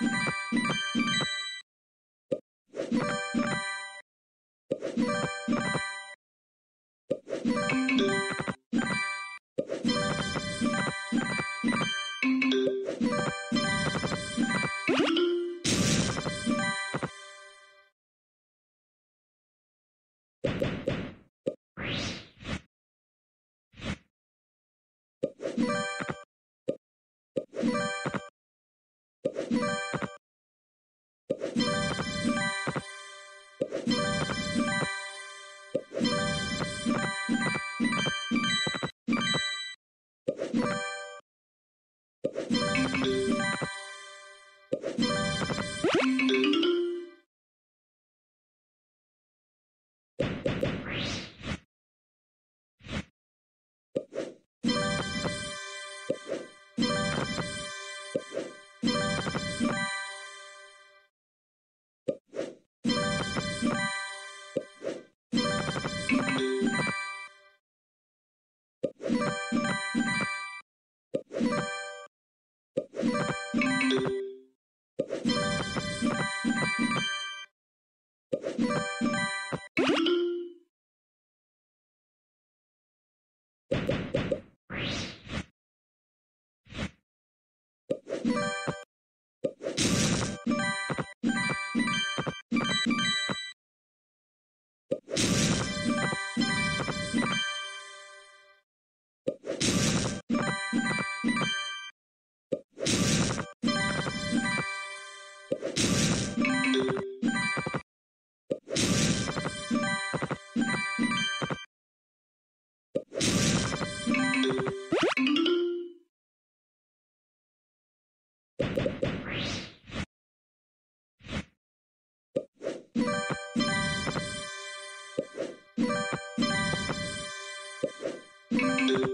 you you Thank you